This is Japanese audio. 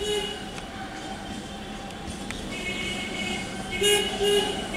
Beep, beep.